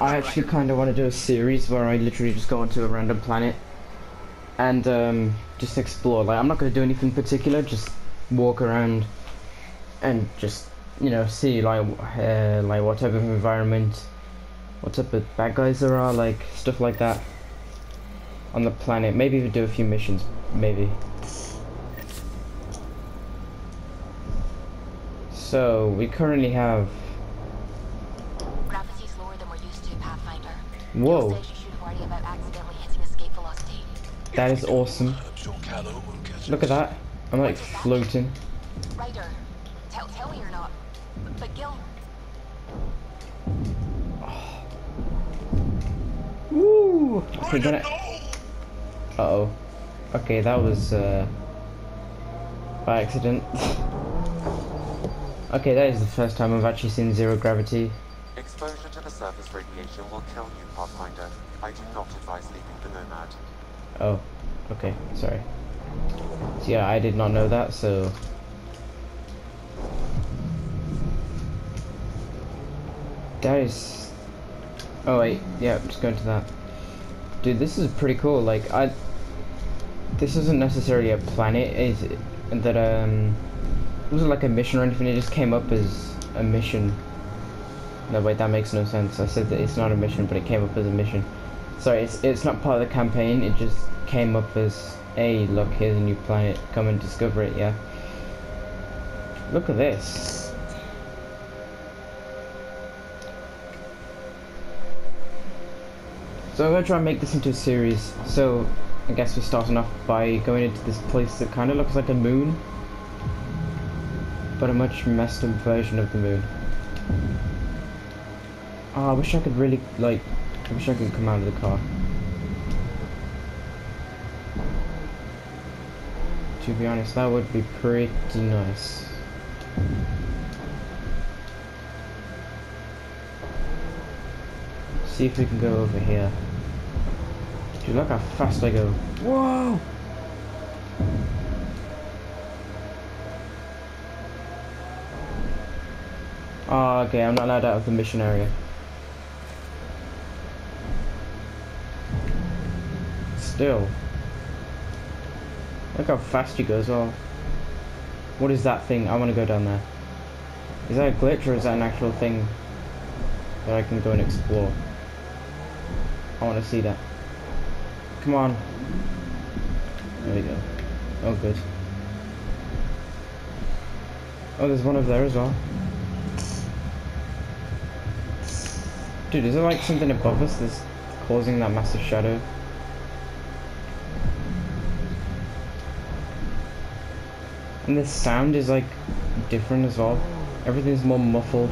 I actually kind of want to do a series where I literally just go onto a random planet and um, just explore. Like, I'm not going to do anything particular, just walk around and just, you know, see like uh, like what type of environment, what type of bad guys there are, like stuff like that on the planet. Maybe even do a few missions, maybe. So we currently have. Velocity. that is awesome. Look at that. I'm like floating. Ryder, tell, tell me you're not. But, Gil, Woo! Okay, gonna. Uh oh. Okay, that was uh by accident. okay, that is the first time I've actually seen zero gravity. Exposure to the surface radiation will kill you, Pathfinder. I do not advise leaving the Nomad. Oh, okay, sorry. So yeah, I did not know that, so that is. Oh wait, yeah, just going to that. Dude, this is pretty cool. Like I, this isn't necessarily a planet, is it? That um, it wasn't like a mission or anything. It just came up as a mission. No, wait, that makes no sense. I said that it's not a mission, but it came up as a mission. Sorry, it's it's not part of the campaign. It just came up as, hey, look, here's a new planet. Come and discover it. Yeah. Look at this. So I'm gonna try and make this into a series. So I guess we're starting off by going into this place that kind of looks like a moon, but a much messed up version of the moon. Oh, I wish I could really like. I wish I could come out of the car. To be honest, that would be pretty nice. See if we can go over here. Dude, look how fast I go. Whoa! Oh, okay, I'm not allowed out of the mission area. Still. Look how fast you go as well. What is that thing? I want to go down there. Is that a glitch or is that an actual thing that I can go and explore? I want to see that. Come on. There we go. Oh, good. Oh, there's one over there as well. Dude, is there like something above us that's causing that massive shadow? And the sound is like different as well. Everything's more muffled.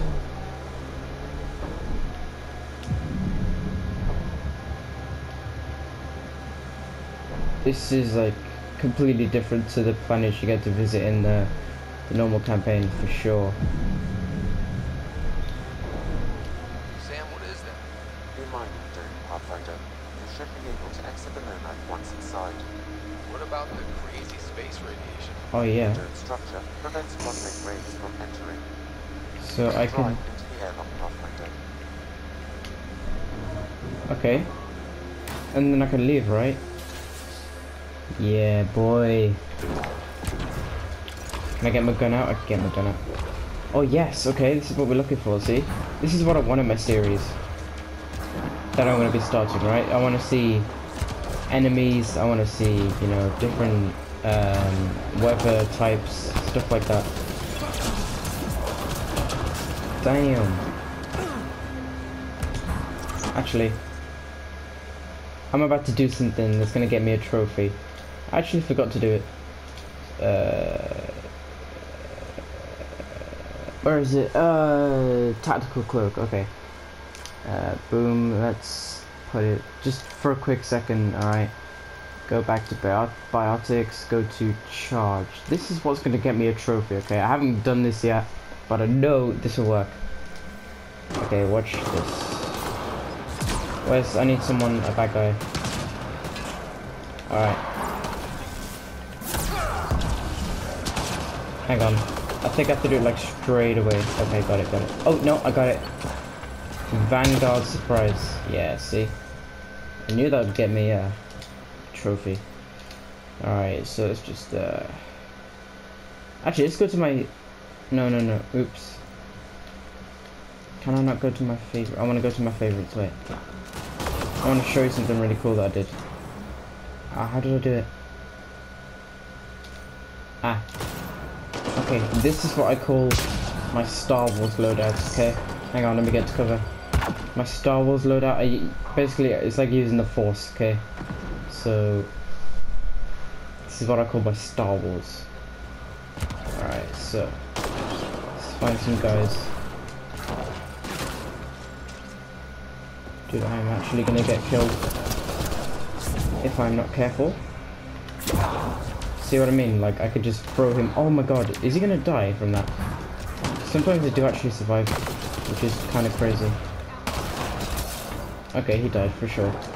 This is like completely different to the planets you get to visit in the, the normal campaign for sure. Sam, what is that? Be mindful, Pathfinder. You should be able to exit the Nomad once inside. What about the crazy space radiation? Oh yeah. Structure prevents cosmic rays from entering. So I can into the airlock, Pathfinder. okay. And then I can leave, right? Yeah, boy. Can I get my gun out? I can get my gun out. Oh yes, okay, this is what we're looking for, see? This is what I want in my series. That I'm gonna be starting, right? I wanna see enemies, I wanna see, you know, different um, weather types, stuff like that. Damn. Actually, I'm about to do something that's gonna get me a trophy. I actually forgot to do it. Uh, where is it? Uh, tactical cloak. Okay. Uh, boom. Let's put it just for a quick second. All right. Go back to bio biotics. Go to charge. This is what's gonna get me a trophy. Okay. I haven't done this yet, but I know this will work. Okay. Watch this. Where's? I need someone. A bad guy. All right. Hang on. I think I have to do it like straight away. Okay, got it, got it. Oh, no, I got it. Vanguard surprise. Yeah, see? I knew that would get me a trophy. Alright, so let's just, uh... Actually, let's go to my... No, no, no. Oops. Can I not go to my favorite? I want to go to my favorites. Wait. I want to show you something really cool that I did. Ah, how did I do it? Ah. Okay, this is what I call my Star Wars loadout, okay? Hang on, let me get to cover. My Star Wars loadout, I, basically, it's like using the Force, okay? So, this is what I call my Star Wars. Alright, so, let's find some guys. Dude, I'm actually gonna get killed if I'm not careful. See what I mean? Like, I could just throw him. Oh my god, is he gonna die from that? Sometimes they do actually survive, which is kind of crazy. Okay, he died for sure.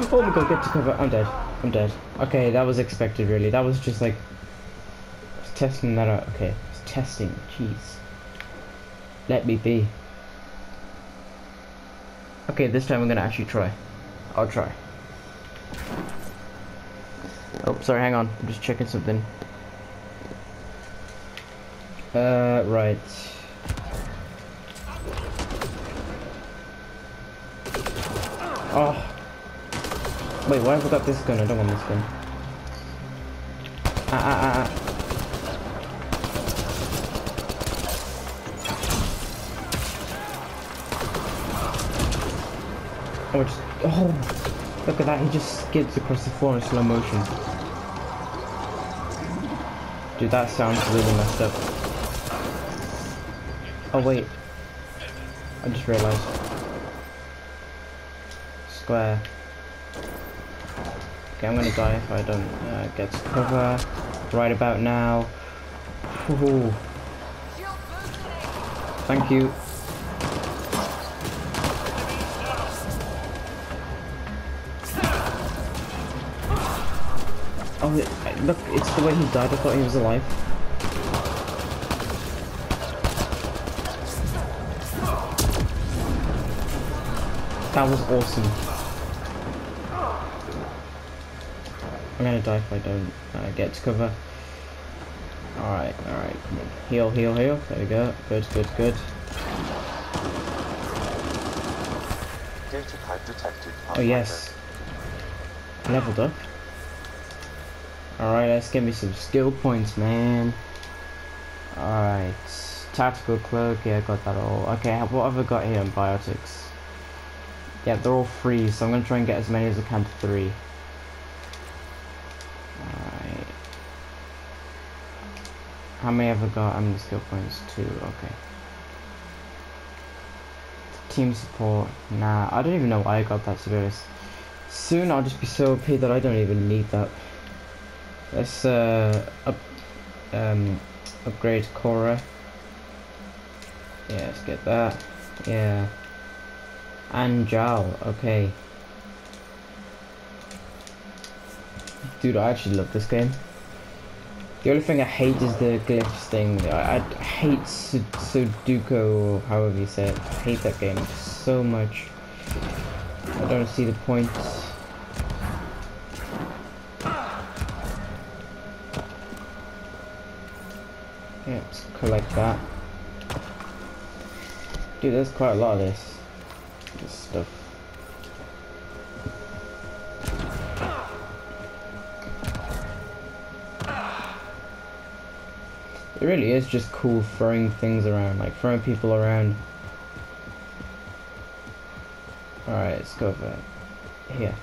Oh my god, get to cover. I'm dead. I'm dead. Okay, that was expected, really. That was just like testing that out. Okay, testing. Jeez. Let me be. Okay, this time I'm gonna actually try. I'll try. Oh, sorry, hang on. I'm just checking something. Uh, right. Oh. Wait, why have I got this gun? I don't want this gun. Ah, ah, ah, ah. Oh, just, oh, look at that. He just skids across the floor in slow motion. Dude, that sounds really messed up. Oh, wait. I just realized. Square. Okay, I'm gonna die if I don't uh, get to cover right about now. Ooh. Thank you. Oh, look, it's the way he died. I thought he was alive. That was awesome. I'm gonna die if I don't uh, get to cover. Alright, alright, come on. Heal, heal, heal. There we go. Good, good, good. Data type detected. Oh, yes. Leveled up. Alright, let's give me some skill points, man. Alright. Tactical cloak, yeah, I got that all. Okay, what have I got here in biotics? Yeah, they're all free, so I'm gonna try and get as many as I can to three. How many have I got? How many skill points? Two, okay. Team support. Nah, I don't even know why I got that to be honest. Soon I'll just be so OP that I don't even need that. Let's uh, up, um, upgrade Cora. Yeah, let's get that. Yeah. Anjal, okay. Dude, I actually love this game. The only thing I hate is the glitch thing. I, I hate Sudoku, however you say it. I hate that game so much. I don't see the point. Yeah, collect that. Dude, there's quite a lot of this really is just cool throwing things around, like throwing people around. Alright, let's go over here.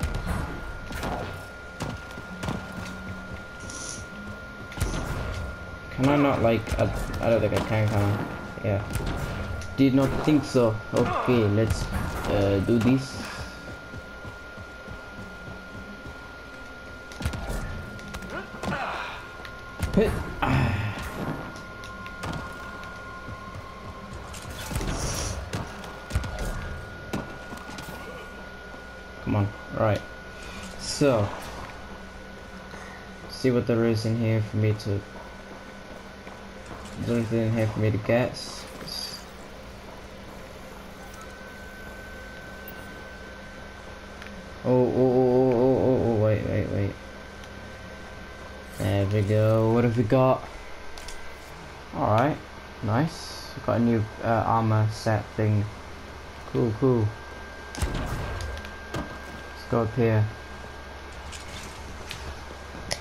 Can I not like, I, I don't think I can, can I? Yeah. Did not think so. Okay, let's uh, do this. Hit. Come on. Right. So. See what there is in here for me to... There's anything in here for me to get. Oh, oh, Oh, oh, oh, oh, oh, oh, wait, wait, wait. There we go. What have we got? Alright. Nice. Got a new uh, armor set thing. Cool, cool. Go up here.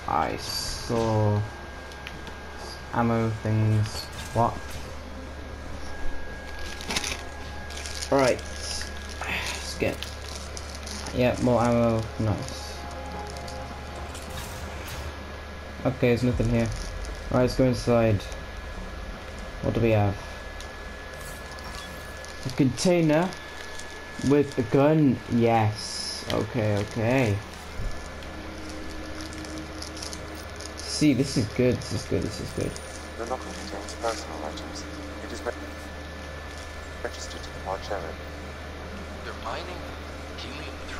I saw ammo things. What? Alright. Let's get. Yeah, more ammo. Nice. Okay, there's nothing here. Alright, let's go inside. What do we have? A container with a gun. Yes. Okay, okay. See, this is good. This is good. This is good. The locker contains personal items. It is registered to the Marchero. They're mining helium-3?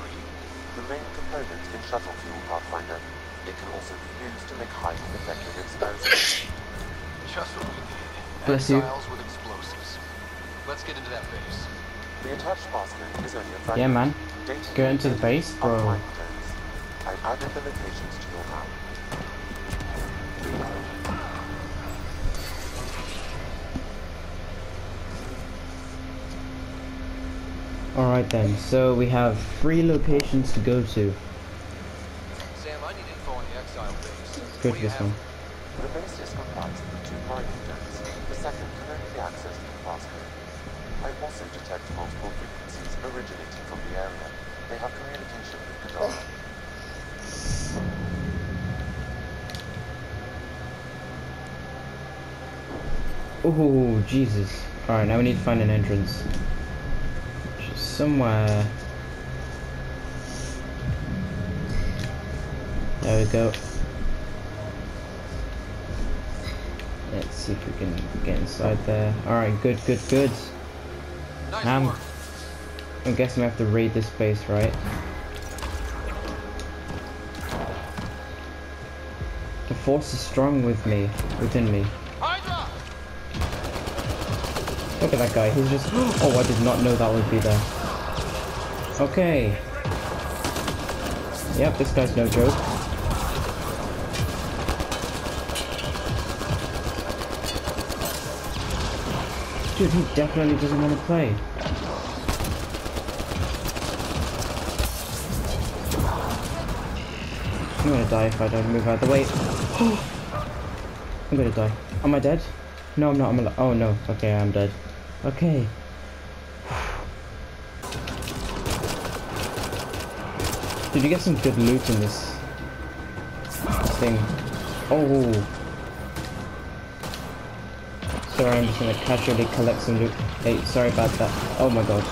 The main component in shuttle fuel Pathfinder. It can also be used to make highly effective explosives. Just what we need. Bless you. With explosives. Let's get into that base. The attached basket is only a fragment. Yeah, man. Dating Go into the base, bro. I've added the locations to your map. Alright then, so we have three locations to go to. Sam, I need info on the exile base. Good What do you this one. The base is comprised of two mining zones. The second can only be accessed through passcode. I also detect multiple frequencies originating from the area. They have communication with Godot. Oh, Jesus. Alright, now we need to find an entrance. Which is somewhere. There we go. Let's see if we can get inside there. Alright, good, good, good. Nice Um, work. I'm guessing we have to raid this base, right? The force is strong with me, within me. Look at that guy, he's just- Oh, I did not know that would be there. Okay. Yep, this guy's no joke. Dude, he definitely doesn't want to play. I'm gonna die if I don't move out of the way. I'm gonna die. Am I dead? No, I'm not. I'm alive. Oh no. Okay, I'm dead. Okay. Did you get some good loot in this thing? Oh. Sorry, I'm just gonna casually collect some loot. Hey, sorry about that. Oh my god.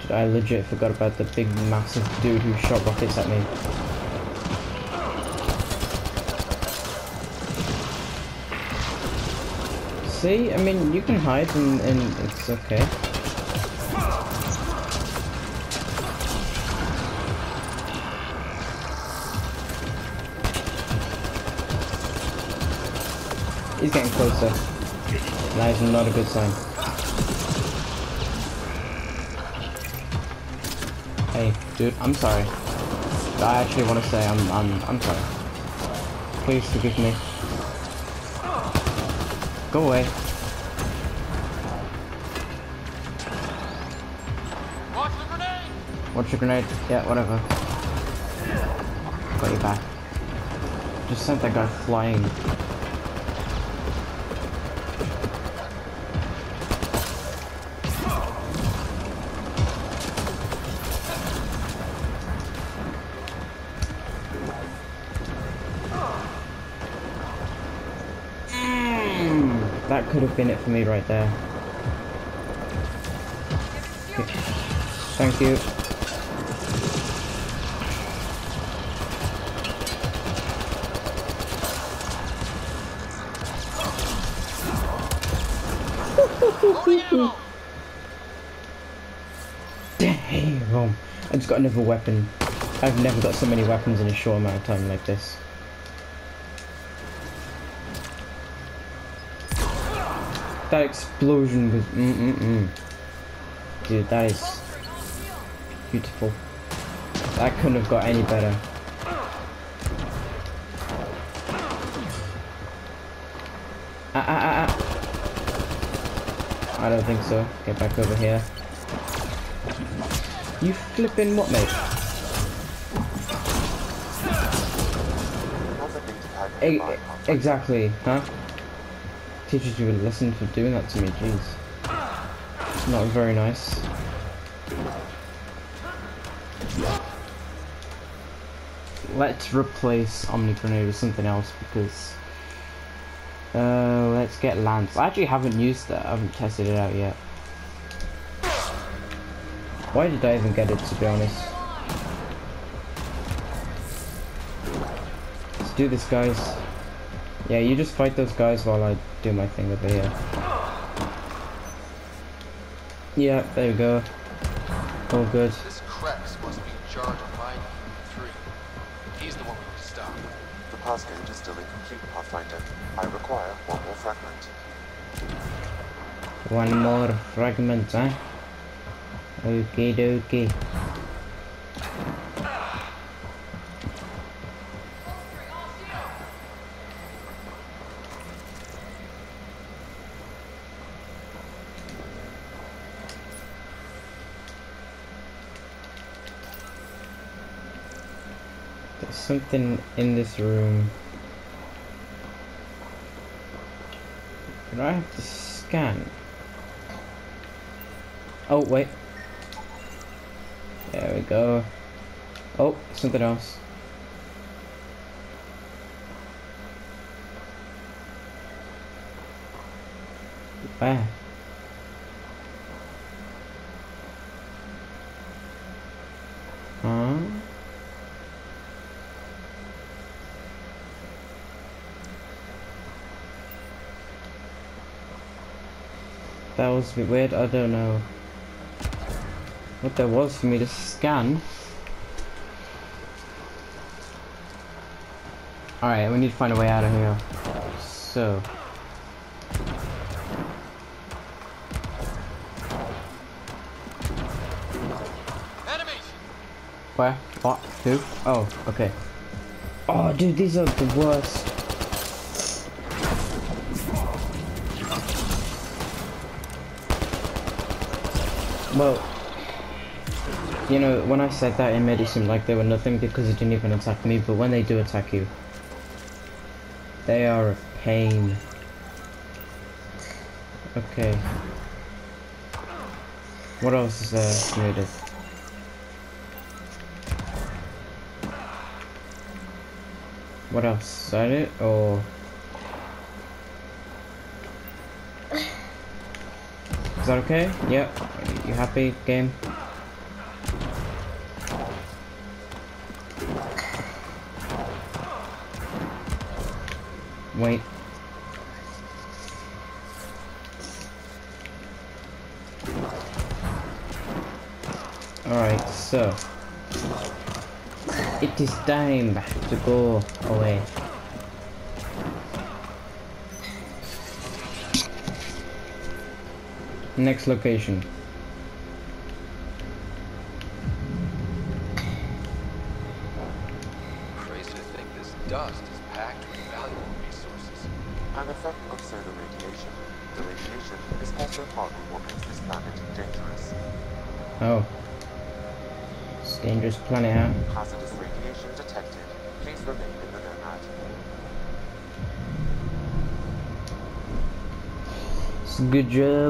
Dude, I legit forgot about the big massive dude who shot rockets at me. See, I mean, you can hide and, and it's okay. He's getting closer. That is not a good sign. Hey, dude, I'm sorry. I actually want to say I'm I'm I'm sorry. Please forgive me. Go away. Watch the grenade! Watch your grenade? Yeah, whatever. Got you back. Just sent that guy flying. Mm, have been it for me right there. Thank you. Damn! I just got another weapon. I've never got so many weapons in a short amount of time like this. That explosion was mm mm mm. Dude, that is Beautiful. That couldn't have got any better. Ah, ah, ah, ah. I don't think so. Get back over here. You flipping what, mate? Another thing to pack E- in mind, Hunter. exactly, huh? Teachers you a lesson for doing that to me, jeez. It's not very nice. Let's replace Omni Grenade with something else because uh let's get Lance. I actually haven't used that, I haven't tested it out yet. Why did I even get it to be honest? Let's do this guys. Yeah, you just fight those guys while I do my thing over here. Uh, yeah, there we go. All good. This Krex must be in charge of Mine 3. He's the one we need to stop. The passcode is still incomplete, Pathfinder. I require one more fragment. One more fragment, huh? Okay, dokie. There's something in this room. Do I have to scan? Oh, wait. There we go. Oh, something else. Where? That was a bit weird, I don't know what there was for me to scan. Alright, we need to find a way out of here. So. Enemies! Where? What? Who? Oh, okay. Oh, dude, these are the worst. Well, you know, when I said that, it made it seem like they were nothing because they didn't even attack me, but when they do attack you, they are a pain. Okay. What else is there needed? What else? Is that it? Or... that okay? Yep. You happy, game? Wait. Alright, so... It is time to go away. Next location.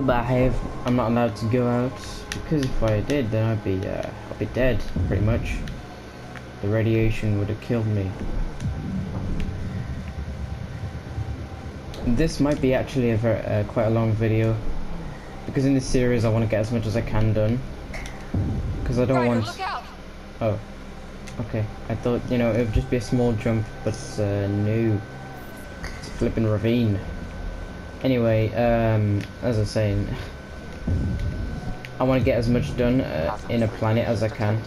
Job I have. I'm not allowed to go out because if I did, then I'd be uh, I'd be dead pretty much. The radiation would have killed me. This might be actually a very, uh, quite a long video because in this series I want to get as much as I can done because I don't Ryder, want. Oh, okay. I thought you know it would just be a small jump, but uh, no, it's a flipping ravine. Anyway, um, as I was saying, I want to get as much done uh, in a planet as I can.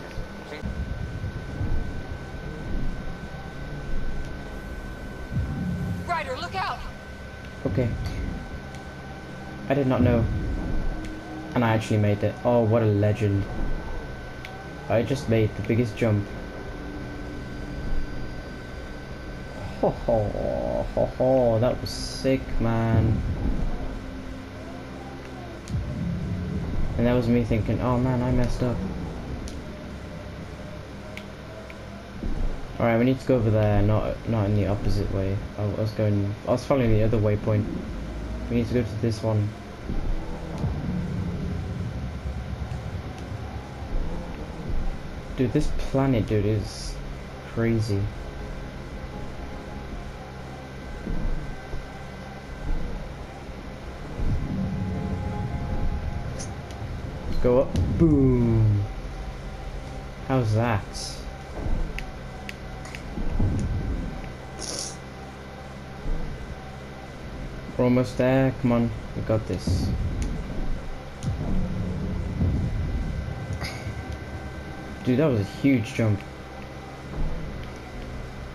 Ryder, look out! Okay. I did not know. And I actually made it. Oh, what a legend. I just made the biggest jump. Ho ho ho ho, that was sick, man. And that was me thinking, oh man, I messed up. Alright, we need to go over there, not not in the opposite way. I was going, I was following the other waypoint. We need to go to this one. Dude, this planet, dude, is crazy. Go up. Boom. How's that? We're almost there. Come on, we got this. Dude, that was a huge jump.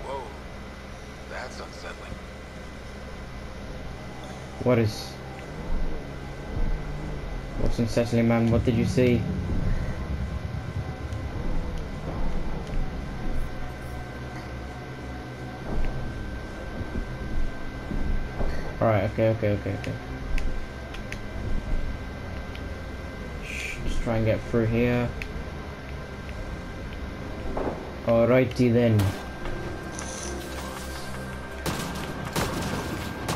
Whoa. That's unsettling. What is... What's unsettling, man? What did you see? Alright, okay, okay, okay, okay. Just try and get through here. Alrighty then.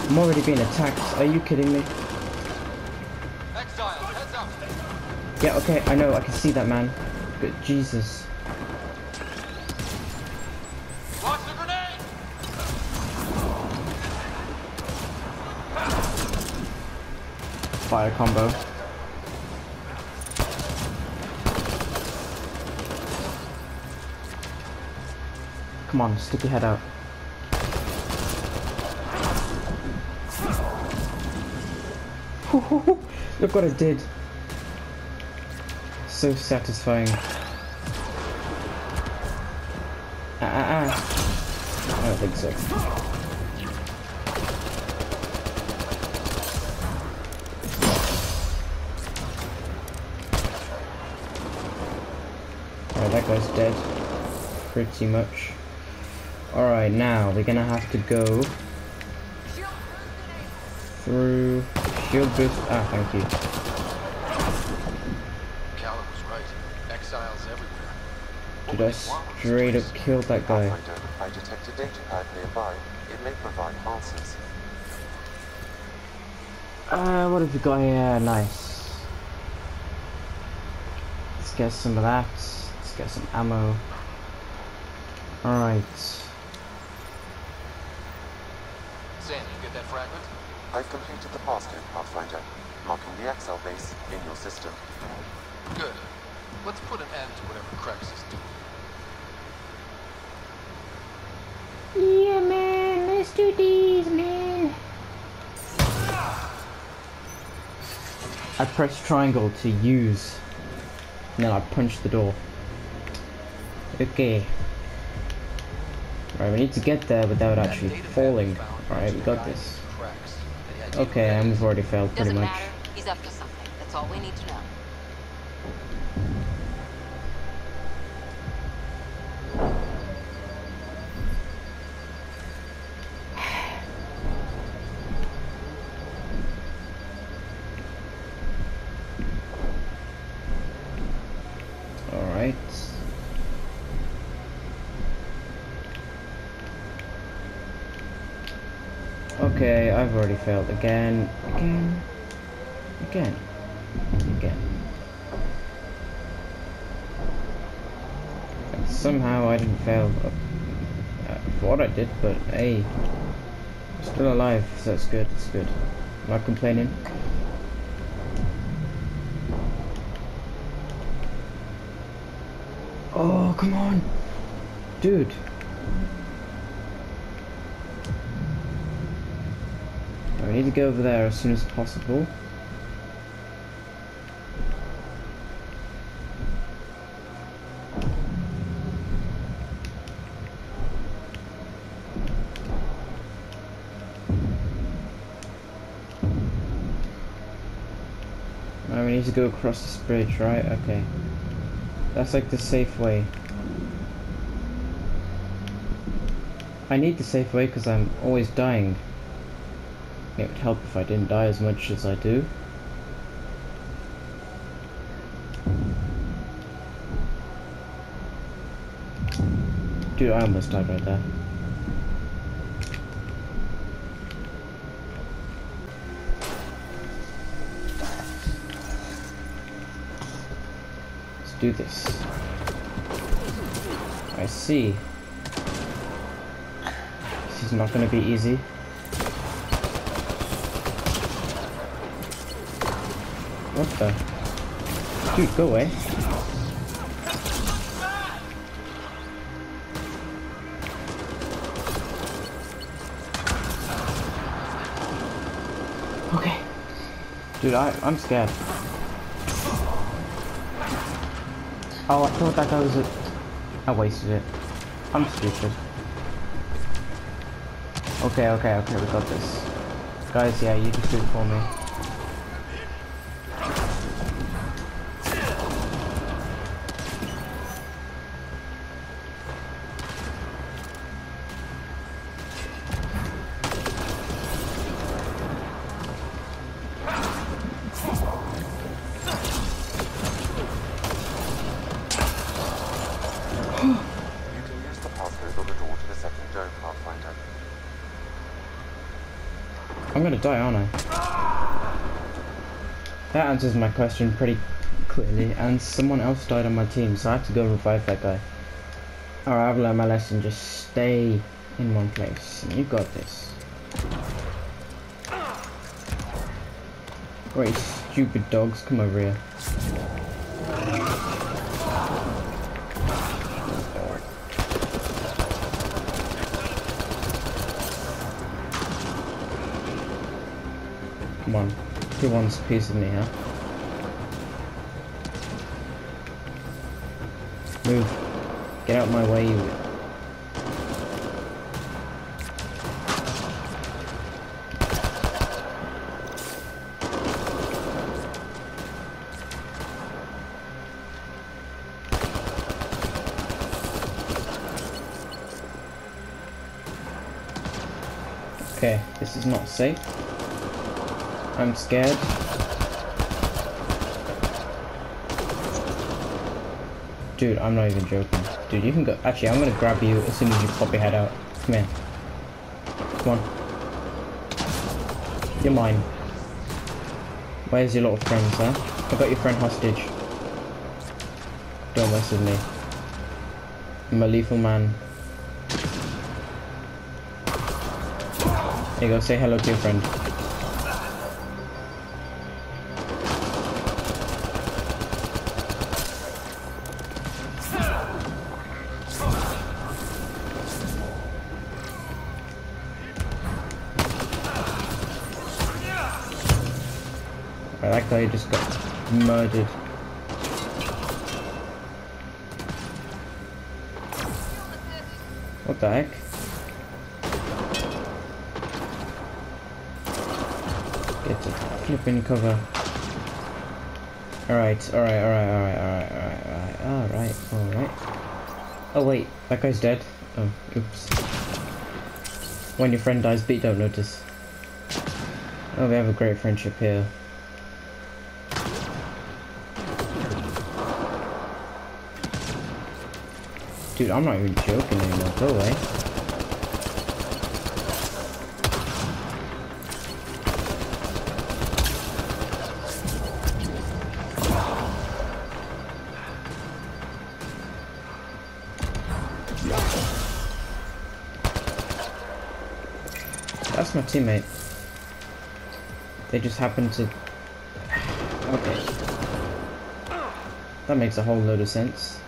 I'm already being attacked. Are you kidding me? Yeah, okay, I know, I can see that, man. But Jesus. Launch the grenade. Fire combo. Come on, stick your head out. Look what I did. So satisfying. Ah, ah, ah. I don't think so. Alright, that guy's dead. Pretty much. Alright, now we're gonna have to go through shield boost. Ah, thank you. Callum was right. Exiles everywhere. Did I straight up kill that guy? I detect a data pad nearby. It may provide answers. Uh, what have we got here? Nice. Let's get some of that. Let's get some ammo. Alright. Sam, you get that fragment? I've completed the passcode, Pathfinder, marking the exile base in your system. Good. Let's put an end to whatever Krex is doing. Yeah, man. Do these, man. I press triangle to use. And then I punch the door. Okay. Alright, we need to get there without That actually falling. we Alright, we got this. and Krex. The idea Okay, was and we've already failed pretty Doesn't much. matter. He's up to something. That's all we need to know. Alright. Okay, I've already failed again, again, again, again. And somehow I didn't fail. Uh, I thought I did, but hey, still alive, so that's good, it's good. I'm not complaining. Oh, come on. Dude. I need to go over there as soon as possible. Now we need to go across this bridge, right? Okay. That's like the safe way. I need the safe way because I'm always dying. It would help if I didn't die as much as I do. Dude, I almost died right there. Let's do this. I see. This is not gonna be easy. What the? Dude, go away. Okay. Dude, I, I'm scared. Oh, I thought that guy was a... I wasted it. I'm stupid. Okay, okay, okay, we got this. Guys, yeah, you just do it for me. Answers my question pretty clearly, and someone else died on my team, so I have to go revive that guy. Alright, I've learned my lesson, just stay in one place, you got this. Great stupid dogs, come over here. Come on, who wants a piece of me, huh? Move. Get out of my way, you... Okay, this is not safe. I'm scared. Dude, I'm not even joking. Dude, you can go. Actually, I'm gonna grab you as soon as you pop your head out. Come here. Come on. You're mine. Where's your little friends, huh? I got your friend hostage. Don't mess with me. I'm a lethal man. Here you go, say hello to your friend. Guy just got murdered. What the heck? Get the flipping cover. Alright, alright, alright, alright, alright, alright, alright, alright, alright. Oh wait, that guy's dead. Oh, oops. When your friend dies, but you don't notice. Oh, we have a great friendship here. Dude, I'm not even joking anymore. Go away. That's my teammate. They just happen to... Okay. That makes a whole load of sense.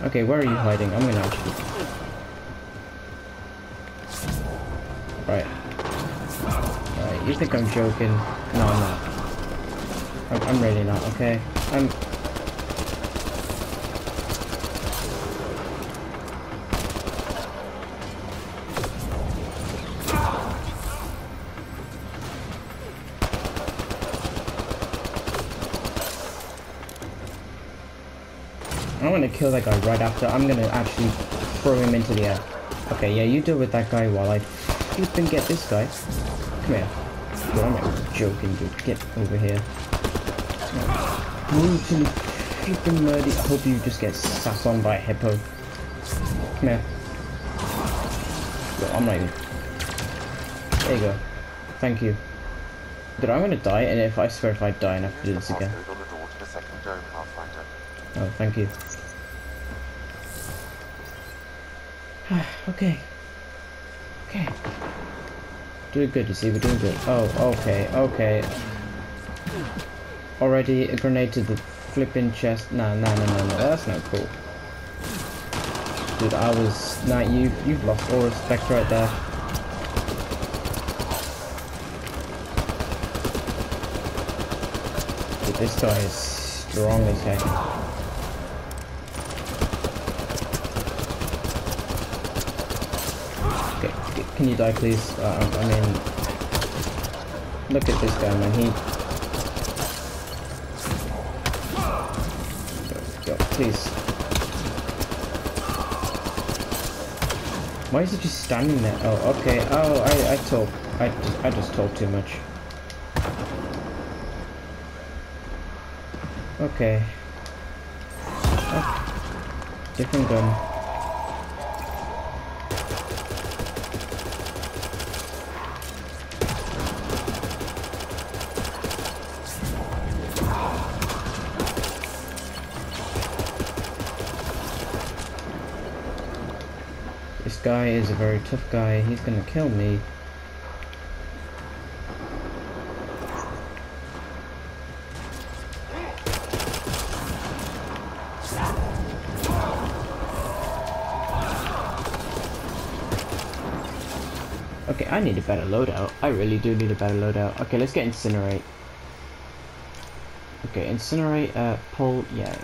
Okay, where are you hiding? I'm gonna actually... Right. Right, you think I'm joking? No, I'm not. I'm, I'm really not, okay? I'm... I'm gonna kill that guy right after. I'm gonna actually throw him into the air. Okay, yeah, you deal with that guy while I flipping get this guy. Come here. Dude, I'm not joking, dude. Get over here. Brutally murder. I hope you just get sat on by a hippo. Come here. Yo, I'm not even. There you go. Thank you. Dude, I'm gonna die, and if I swear if I die, I have to do this again. passcode on the door to the second dome, Pathfinder. Oh, thank you. Oh, okay. Okay. Doing good, you see, we're doing good. Oh, okay, okay. Already a grenade to the flipping chest. Nah, nah, nah, nah, nah, that's not cool. Dude, I was... Nah, you, you've lost all respect right there. Dude, this guy is strong as heck. Okay, c- can you die, please? Uh, I mean, look at this guy, man. He. Yo, yo, please. Why is he just standing there? Oh, okay. Oh, I, I talk. I just, I just talk too much. Okay. Oh, different gun. Guy is a very tough guy. He's gonna kill me. Okay, I need a better loadout. I really do need a better loadout. Okay, let's get incinerate. Okay, incinerate, uh, pull, yeah,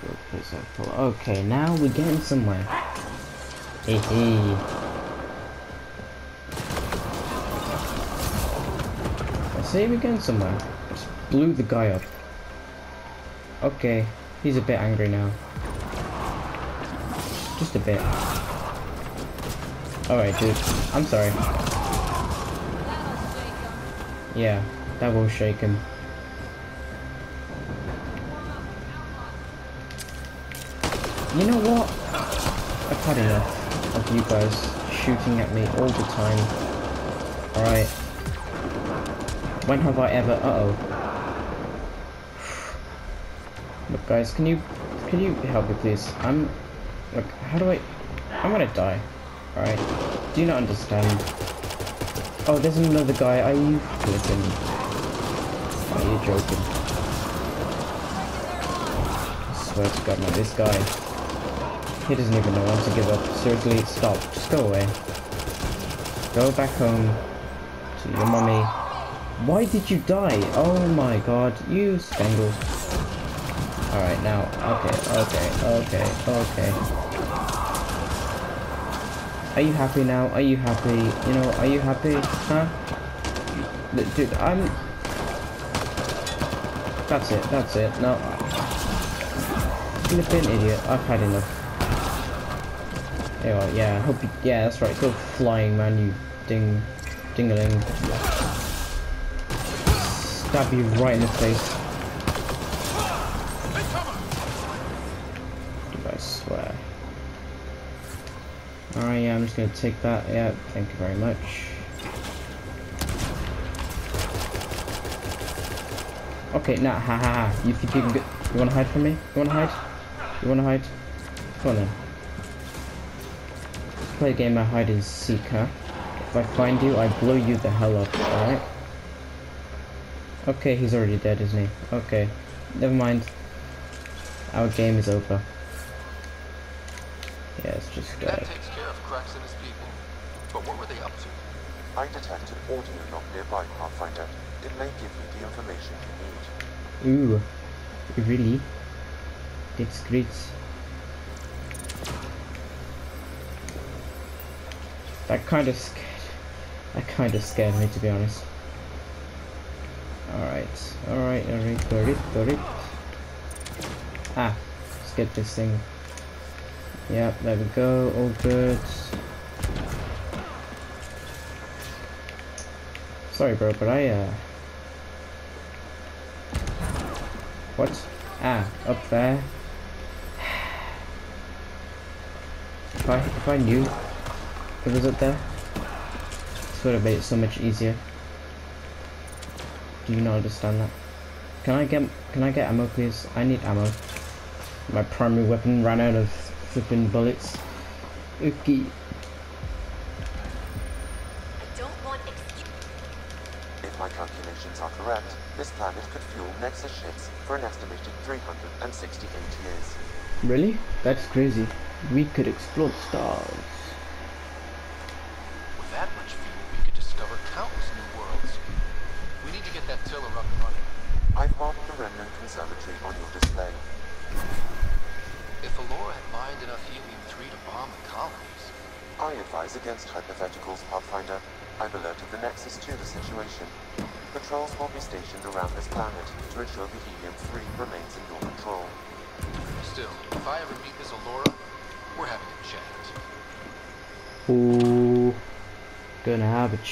pull. Okay, now we're getting somewhere. Hey, hey. We're getting somewhere. Just blew the guy up. Okay, he's a bit angry now. Just a bit. Alright, dude. I'm sorry. Yeah, that will shake him. You know what? I've had enough of you guys shooting at me all the time. Alright. When have I ever... Uh-oh. Look guys, can you... Can you help me please? I'm... Look, how do I... I'm gonna die. Alright. Do you not understand? Oh, there's another guy. Are you flipping? Are you joking? I swear to God, man, this guy. He doesn't even know when to give up. Seriously, stop. Just go away. Go back home to your mommy. Why did you die? Oh my god, you Spangle. Alright, now. Okay, okay, okay, okay. Are you happy now? Are you happy? You know, are you happy? Huh? Dude, I'm... That's it, that's it. No. Flippin' idiot. I've had enough. Are, yeah, I hope you... Yeah, that's right. Go flying, man, you ding... Dingaling. Stab you right in the face. I swear. Alright, yeah, I'm just gonna take that. Yeah, thank you very much. Okay, nah, ha ha ha. You think you can get... You wanna hide from me? You wanna hide? You wanna hide? Come on then. Play a game of hide and seek, huh? If I find you, I blow you the hell up, alright? Okay, he's already dead, isn't he? Okay. Never mind. Our game is over. Yeah, it's just uh, That takes care of Cracks and his people. But what were they up to? I detect an audio log nearby, Pathfinder. It may give you the information you need. Ooh, really? It's great. That kind of scared. That kind of scared me, to be honest. All right, all right, all right, got it, got it. Ah, let's get this thing Yep, there we go, all good. Sorry bro, but I uh What? Ah, up there. If I if I knew it was up there, this would have made it so much easier. Do you not understand that? Can I get can I get ammo please? I need ammo. My primary weapon ran out of flipping bullets. Okay. I don't want. If my calculations are correct, this planet could fuel Nexus ships for an estimated 368 years. Really? That's crazy. We could explore the stars.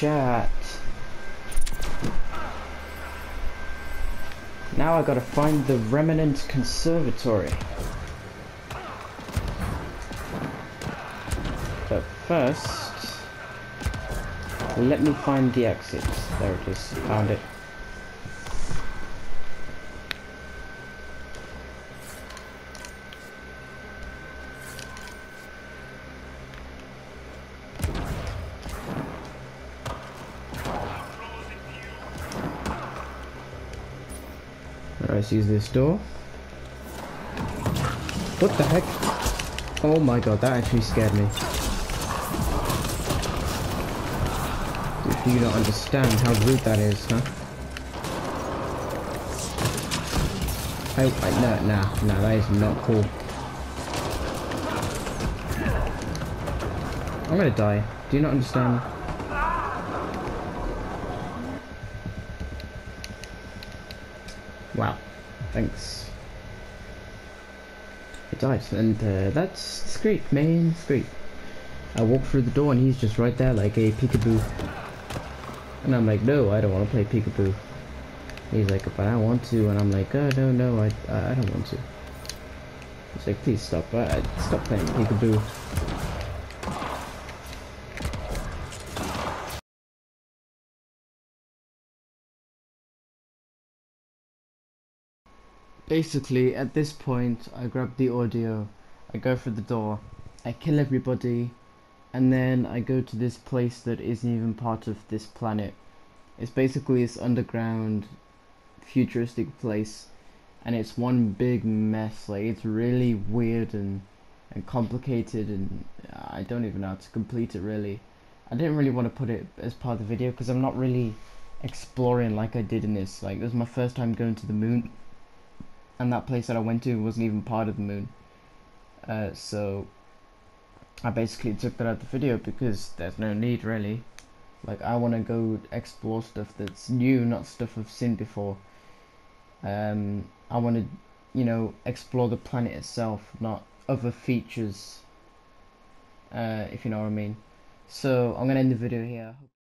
Chat. Now I gotta find the Remnant Conservatory. But first, let me find the exit. There it is, found it. Use this door. What the heck? Oh my god, that actually scared me. You Do you not understand how rude that is, huh? Oh, wait, no, nah, nah, that is not cool. I'm gonna die. Do you not understand? Thanks. It died, and uh, that's it's great, man. Great. I walk through the door and he's just right there like a peekaboo. And I'm like, no, I don't want to play peekaboo. He's like, but I want to, and I'm like, oh no, no, I, I, I don't want to. He's like, please stop, I, stop playing peekaboo. Basically, at this point, I grab the audio, I go for the door, I kill everybody, and then I go to this place that isn't even part of this planet. It's basically this underground, futuristic place, and it's one big mess. Like it's really weird and and complicated, and I don't even know how to complete it really. I didn't really want to put it as part of the video because I'm not really exploring like I did in this. Like this was my first time going to the moon, and that place that I went to wasn't even part of the moon. Uh, so I basically took that out of the video because there's no need really. Like I want to go explore stuff that's new, not stuff I've seen before. Um, I want to, you know, explore the planet itself, not other features. Uh, if you know what I mean. So I'm gonna end the video here.